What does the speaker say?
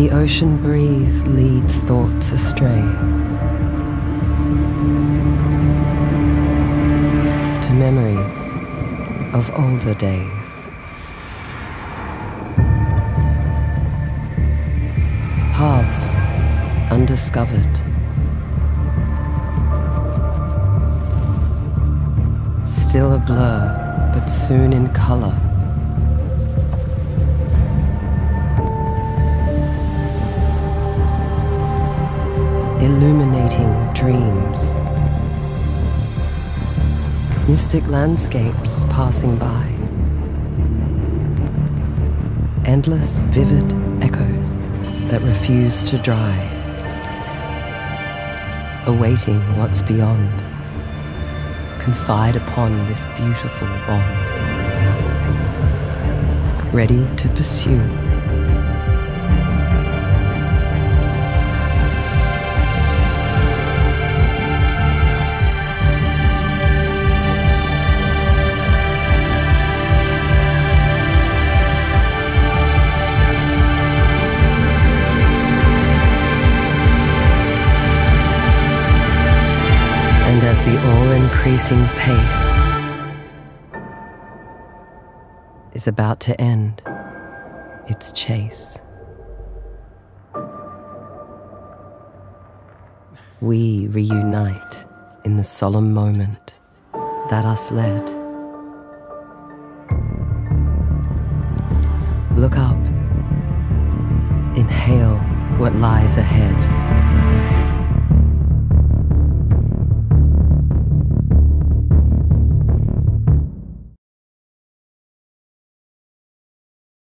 The ocean breeze leads thoughts astray to memories of older days. Paths undiscovered. Still a blur, but soon in color. Illuminating dreams. Mystic landscapes passing by. Endless, vivid echoes that refuse to dry. Awaiting what's beyond. Confide upon this beautiful bond. Ready to pursue. And as the all increasing pace is about to end its chase. We reunite in the solemn moment that us led. Look up, inhale what lies ahead.